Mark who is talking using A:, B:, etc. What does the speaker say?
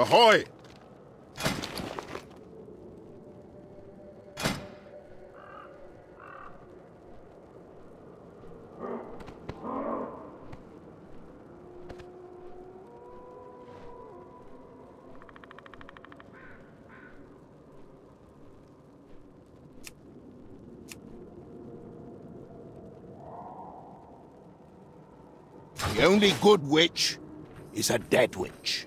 A: Ahoy! The only good witch is a dead witch.